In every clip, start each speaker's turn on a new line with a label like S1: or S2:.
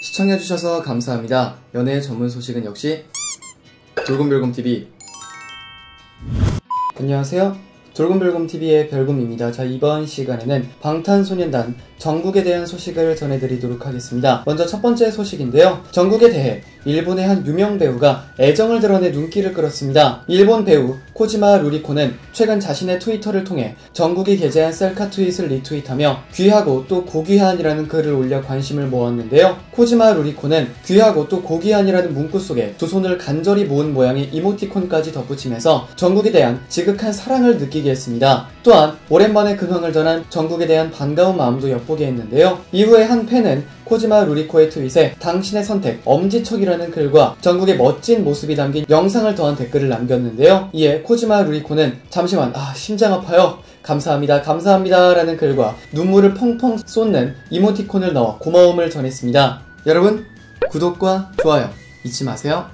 S1: 시청해주셔서 감사합니다. 연애 전문 소식은 역시 돌곰별곰TV 안녕하세요. 돌곰별곰TV의 별곰입니다. 자, 이번 시간에는 방탄소년단 전국에 대한 소식을 전해드리도록 하겠습니다. 먼저 첫 번째 소식인데요. 전국에 대해 일본의 한 유명 배우가 애정을 드러내 눈길을 끌었습니다. 일본 배우 코지마 루리코는 최근 자신의 트위터를 통해 전국이 게재한 셀카 트윗을 리트윗하며 귀하고 또 고귀한이라는 글을 올려 관심을 모았는데요. 코지마 루리코는 귀하고 또 고귀한이라는 문구 속에 두 손을 간절히 모은 모양의 이모티콘까지 덧붙이면서 전국에 대한 지극한 사랑을 느끼게 했습니다. 또한 오랜만에 근황을 전한 정국에 대한 반가운 마음도 엿보게 했는데요. 이후에 한 팬은 코지마 루리코의 트윗에 당신의 선택 엄지척이라는 글과 정국의 멋진 모습이 담긴 영상을 더한 댓글을 남겼는데요. 이에 코지마 루리코는 잠시만 아 심장 아파요. 감사합니다 감사합니다 라는 글과 눈물을 펑펑 쏟는 이모티콘을 넣어 고마움을 전했습니다. 여러분 구독과 좋아요 잊지 마세요.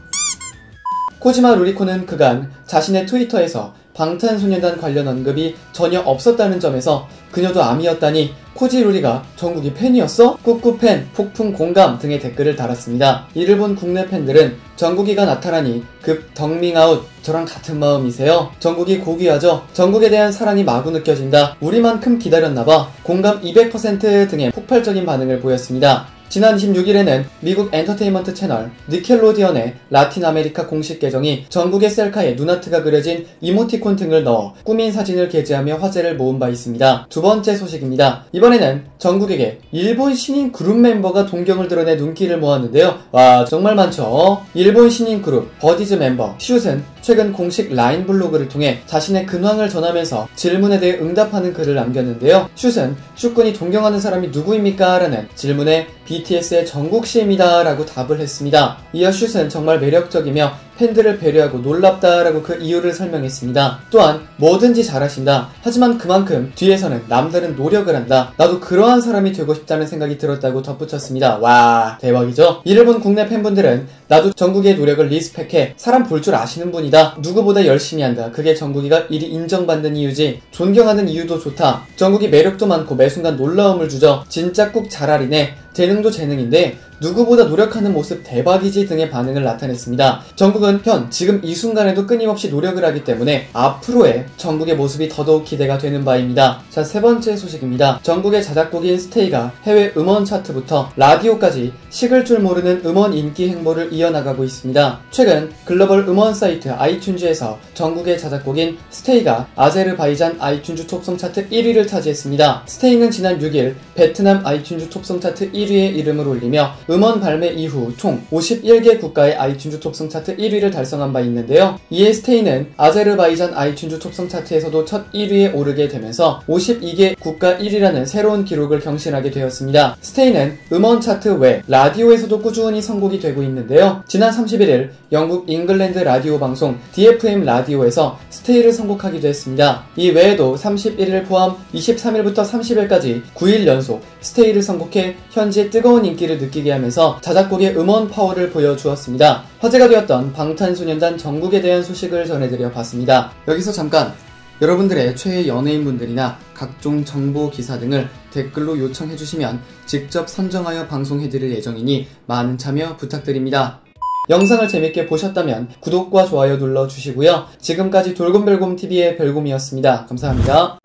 S1: 코지마 루리코는 그간 자신의 트위터에서 방탄소년단 관련 언급이 전혀 없었다는 점에서 그녀도 아미였다니 코지루리가 정국이 팬이었어? 꾹꾹팬, 폭풍 공감 등의 댓글을 달았습니다. 이를 본 국내 팬들은 정국이가 나타나니 급 덕밍아웃 저랑 같은 마음이세요? 정국이 고귀하죠? 정국에 대한 사랑이 마구 느껴진다. 우리만큼 기다렸나봐. 공감 200% 등의 폭발적인 반응을 보였습니다. 지난 26일에는 미국 엔터테인먼트 채널 니켈로디언의 라틴 아메리카 공식 계정이 정국의 셀카에 눈하트가 그려진 이모티콘 등을 넣어 꾸민 사진을 게재하며 화제를 모은 바 있습니다. 두 번째 소식입니다. 이번에는 정국에게 일본 신인 그룹 멤버가 동경을 드러내 눈길을 모았는데요. 와 정말 많죠. 일본 신인 그룹 버디즈 멤버 슛은 최근 공식 라인 블로그를 통해 자신의 근황을 전하면서 질문에 대해 응답하는 글을 남겼는데요. 슛은 슛군이 동경하는 사람이 누구입니까? 라는 질문에 BTS의 정국 씨입니다. 라고 답을 했습니다. 이어 슛은 정말 매력적이며 팬들을 배려하고 놀랍다라고 그 이유를 설명했습니다. 또한 뭐든지 잘하신다. 하지만 그만큼 뒤에서는 남들은 노력을 한다. 나도 그러한 사람이 되고 싶다는 생각이 들었다고 덧붙였습니다. 와 대박이죠? 이를 본 국내 팬분들은 나도 정국이의 노력을 리스펙해 사람 볼 줄 아시는 분이다. 누구보다 열심히 한다. 그게 정국이가 일이 인정받는 이유지. 존경하는 이유도 좋다. 정국이 매력도 많고 매 순간 놀라움을 주죠. 진짜 꾹 잘하리네. 재능도 재능인데 누구보다 노력하는 모습 대박이지 등의 반응을 나타냈습니다. 전국은 현 지금 이 순간에도 끊임없이 노력을 하기 때문에 앞으로의 전국의 모습이 더더욱 기대가 되는 바입니다. 자, 세 번째 소식입니다. 정국의 자작곡인 Stay가 해외 음원 차트부터 라디오까지 식을 줄 모르는 음원 인기 행보를 이어나가고 있습니다. 최근 글로벌 음원 사이트 아이튠즈에서 정국의 자작곡인 Stay가 아제르바이잔 아이튠즈 Top Song 차트 1위를 차지했습니다. Stay는 지난 6일 베트남 아이튠즈 Top Song 차트 1위에 이름을 올리며 음원 발매 이후 총 51개 국가의 아이튠즈 Top Song 차트 1위를 달성한 바 있는데요. 이에 Stay는 아제르바이잔 아이튠즈 Top Song 차트에서도 첫 1위에 오르게 되면서 52개 국가 1위라는 새로운 기록을 경신하게 되었습니다. Stay는 음원 차트 외 라디오에서도 꾸준히 선곡이 되고 있는데요. 지난 31일 영국 잉글랜드 라디오 방송 DFM 라디오에서 스테이를 선곡하기도 했습니다. 이 외에도 31일 포함 23일부터 30일까지 9일 연속 스테이를 선곡해 현재 뜨거운 인기를 느끼게 하면서 자작곡의 음원 파워를 보여주었습니다. 화제가 되었던 방탄소년단 전국에 대한 소식을 전해드려 봤습니다. 여기서 잠깐 여러분들의 최애 연예인분들이나 각종 정보 기사 등을 댓글로 요청해주시면 직접 선정하여 방송해드릴 예정이니 많은 참여 부탁드립니다. 영상을 재밌게 보셨다면 구독과 좋아요 눌러주시고요. 지금까지 돌곰별곰TV의 별곰이었습니다. 감사합니다.